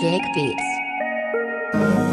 Jake Beats.